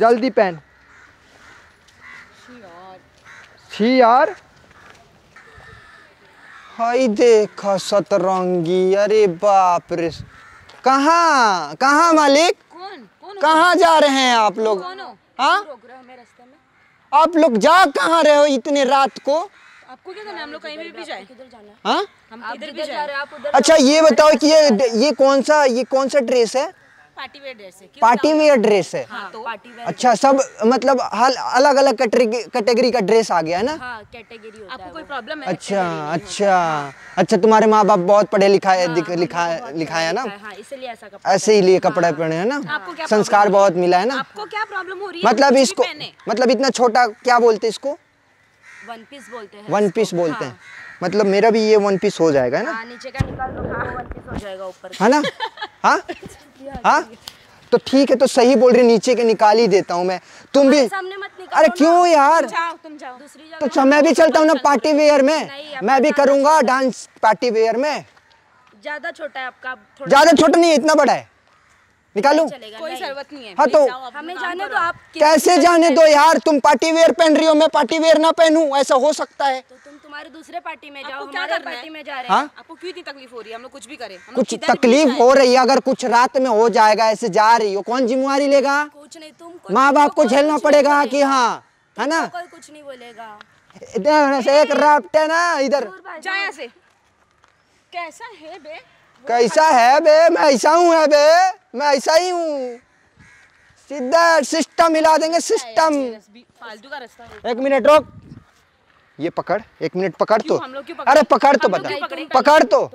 जल्दी पहन छी यार। हाय देखा सतरंगी अरे बाप रे। कहाँ कहाँ मालिक? कौन कौन कहाँ जा रहे हैं आप लोग? हाँ? आप लोग जा कहाँ रहे हो इतने रात को? आपको क्या करना हम लोग कहीं भी जाए। किधर जाना है? हाँ हम किधर भी जा जाए। रहे हैं आप उधर अच्छा ये बताओ कि ये ये कौन सा ये कौन सा ड्रेस है? पार्टी वेयर ड्रेस है पार्टी वेयर ड्रेस है? हाँ तो पार्टी वेयर अच्छा सब मतलब हल अलग अलग कैटेगरी का ड्रेस आ गया है ना? हाँ कैटेगरी होता आपको कोई प्रॉब्लम है? अच्छा अच्छा अच्छा तुम्हारे माँ बाप बहुत पढ़े लिखा दिख- लिखा लिखाया ना? हाँ इसलिए ऐसा ऐसे ही लिए कपड़े पहने हैं ना? संस्कार बहुत मिला है ना? आपको क्या प्रॉब्लम हो रही है? मतलब इसको मतलब इतना छोटा क्या बोलते हैं इसको? वन पीस बोलते हैं वन पीस बोलते हैं। मतलब मेरा भी ये वन पीस हो जाएगा है ना? हाँ नीचे का निकाल दो हाँ वन पीस हो जाएगा ऊपर है ना? हाँ? हाँ? तो ठीक है तो सही बोल रही नीचे के निकाल ही देता हूँ मैं। तुम भी सामने मत निकालो अरे क्यों यार? जाओ तुम जाओ। दूसरी तो अच्छा, मैं भी चलता हूँ ना पार्टी वेयर में। मैं भी करूँगा डांस पार्टी वेयर में। ज़्यादा छोटा है आपका ज़्यादा छोटा नहीं है इतना बड़ा है। निकालूं। कोई। ज़रूरत नहीं। है। हाँ तो- हमें जाने दो आप कैसे जाने दो यार? तुम पार्टी वेयर पहन रही हो मैं पार्टी वेयर ना पहनूं। ऐसा हो सकता है। तो तुम तुम्हारे दूसरे पार्टी में जाओ क्या हमारे है? पार्टी में जा रहे हैं? हाँ। आपको क्यों इतनी तकलीफ़ हो रही है? हम लोग कुछ भी करें। कुछ तकलीफ़ हो। रही है अगर कुछ रात में हो जाएगा ऐसे जा रही हो कौन जिम्मेवारी लेगा? कुछ नहीं तुम माँ बाप को झेलना पड़ेगा कि हाँ है ना? कोई कुछ नहीं बोलेगा। इधर से एक राफ्ट है ना इधर। से। कैसा है बे? कैसा है बे? मैं ऐसा हूँ है बे? मैं ऐसा ही हूँ। सीधा सिस्टम हिला देंगे सिस्टम फालतू का रास्ता एक मिनट रोक। ये पकड़ एक मिनट पकड़ तो? अरे पकड़ तो बता। पकड़? तो।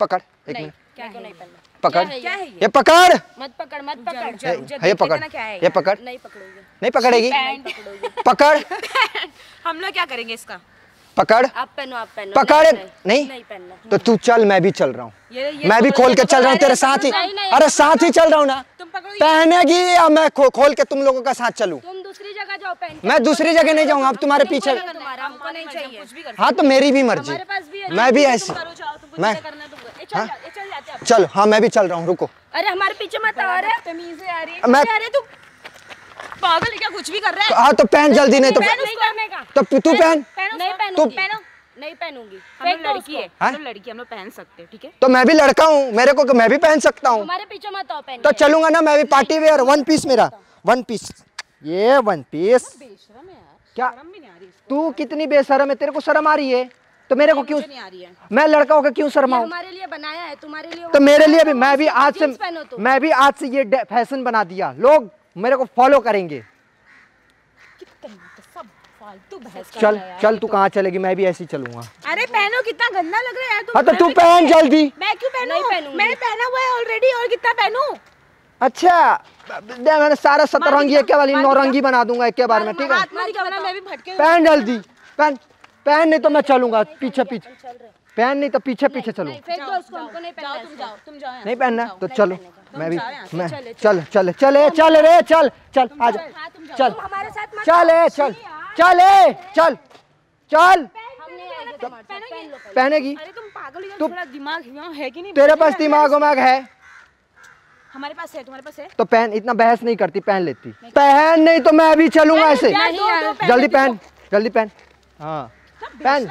पकड़ एक मिनट। क्या क्यों नहीं पहनना? पकड़। क्या है ये? ये? पकड़। मत पकड़ मत पकड़। ये पकड़। है। ये पकड़। नहीं पकड़ोगे। नहीं पकड़ेगी। पकड़। हम लोग क्या करेंगे इसका? पकड़। आप पहनो आप पहनो। पकड़ नहीं नहीं नहीं? पहनना। तो तू चल मैं भी चल रहा हूँ। मैं भी खोल के चल रहा हूँ तेरे साथ ही। अरे साथ ही चल रहा हूँ ना। पहनेगी या मैं खो, खोल के तुम लोगों का साथ चलूँ? तुम दूसरी जगह जाओ पहन मैं दूसरी जगह नहीं जाऊँगा अब तुम्हारे पीछे हाँ तो मेरी भी मर्ज़ी। हमारे पास भी है मैं भी ऐसी करो मैं- चल हैं? चल हाँ। मैं भी चल रहा हूँ रुको। अरे हमारे पीछे मत आ रही है मैं तू। पागल क्या? कुछ भी कर रहा है? हाँ तो पहन जल्दी नहीं तो पहन नहीं करने का। तो तू पहनो। नहीं पहनूँगी। पहनो। नहीं पहनूँगी। हम लोग फेंक दो लड़की है। हाँ? हम लड़की हम लोग पहन सकते हैं ठीक है? तो मैं भी लड़का हूँ मेरे को मैं भी पहन सकता हूँ। हमारे पीछे मत आओ पहन तो चलूँगा ना मैं भी पार्टी वेयर वन पीस मेरा। वन पीस ये वन पीस बेशरम है यार। क्या? शर्म भी नहीं आ रही इसको। तू कितनी बेशरम है तेरे को शर्म आ रही है? तो मेरे को क्यों नहीं आ रही है। मैं लड़का होकर क्यों शर्माऊं हमारे लिए बनाया है तुम्हारे लिए तो मेरे लिए भी मैं भी आज से। मैं भी आज से ये फ़ैशन बना दिया। लोग मेरे को फॉलो करेंगे। फालतू बहस चल है। चल तू कहाँ चलेगी? मैं भी ऐसे ही चलूँगा। अरे पहनो कितना गंदा लग रहा है यार हाँ तो तू पहन जल्दी। मैं क्यों नहीं पहनूं मैंने पहना हुआ है ऑलरेडी और कितना पहनूं? अच्छा दे मैंने सारा सतरंगी एक वाली? नौरंगी बना दूँगा एक बार में ठीक है? हाथ मारी क्या बना मैं भी भटके हुए- पहन जल्दी पहन पहन नहीं तो मैं चलूँगा पीछे पीछे। पहन नहीं तो पीछे पीछे चलूँ नहीं जाओ पहनना तुम है जाओ तुम जाओ यहाँ नहीं से, पहनना तुम तो। चलो मैं भी मैं चल चल चले। चल रे चल चल आ जा। चल। तुम हमारे साथ मत चल ए चल। चल ए चल चल। पहनेगी? तुम पागल थोड़ा दिमाग है कि नहीं? तेरे पास दिमाग उमाग है? हमारे पास है तुम्हारे पास है? तो पहन इतना बहस नहीं करती पहन लेती। पहन नहीं तो मैं अभी चलूँगा ऐसे। जल्दी पहन जल्दी पहन। हाँ। पहन।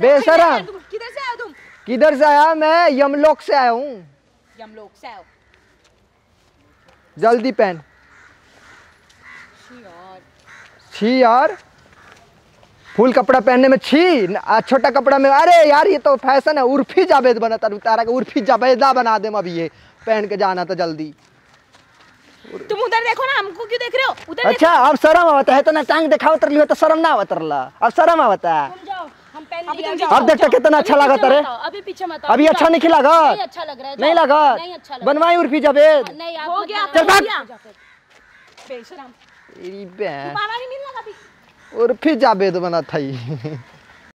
बेशरम। किधर से आए तुम? किधर से आया मैं? यमलोक से आया हूँ। हम लोग से आओ जल्दी पहन। छी यार। छी यार। फुल कपड़ा पहनने में छी आ, छोटा कपड़ा में अरे यार ये तो फ़ैशन है उर्फी जावेद बना तारू तारा के उर्फी जावेदा बना दे अभी ये पहन के जाना तो जल्दी। तुम उधर देखो ना हमको क्यों देख रहे हो? उधर अच्छा अब शर्म आवता है तो ना टांग दिखाओ तर लियो तो शर्म ना आवत रला अब शर्म आवता है। तुम जाओ हम पहन अभी लेंगे तुम अभी अब देखता कितना अच्छा लगा पीछे रे मत आओ, अभी पीछे मत अभी अच्छा नहीं खिला नहीं अच्छा लग रहा है नहीं लगा नहीं अच्छा लग बनवाई उर्फी जावेद। नहीं हो गया, चल फिर। बेशरम। तेरी बहन। तुम्हारा नहीं मिल रहा अभी फिर जावेद बना था